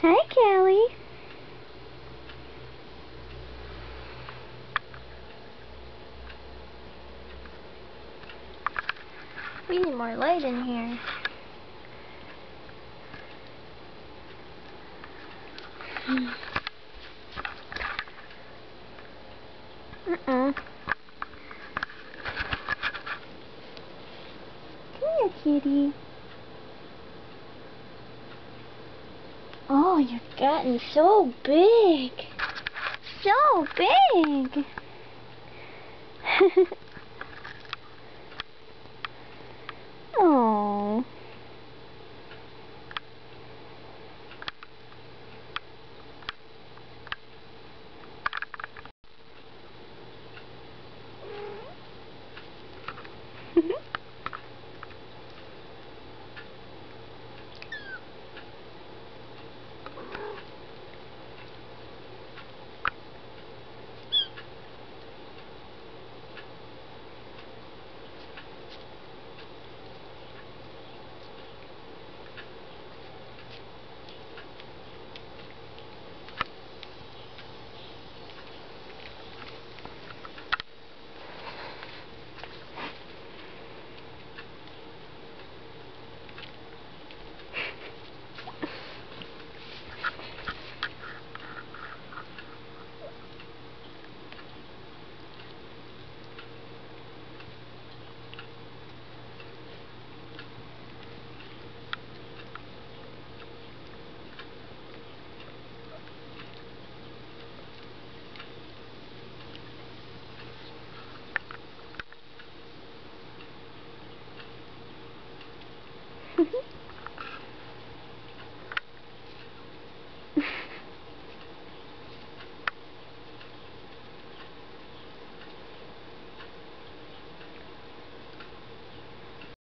Hi, Kelly. We need more light in here. Uh-uh. Come here, kitty. Oh, you've gotten so big. So big.